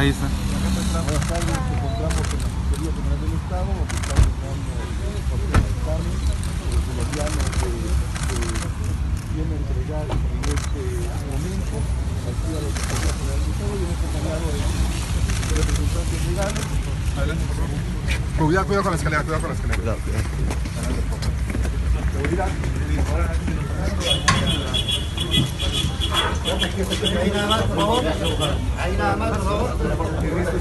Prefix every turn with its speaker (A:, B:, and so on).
A: Ahí está.
B: Buenas tardes, nos encontramos en la Fiscalía General del Estado, donde estamos dando cualquier examen de los llanos que viene a entregar en este momento aquí a la Fiscalía General del Estado y hemos acompañado de representantes legales.
C: Adelante, por favor. Cuidado, cuidado con la escalera, cuidado con la escalera.
D: Ahí nada más, por favor. Ahí nada más, por favor.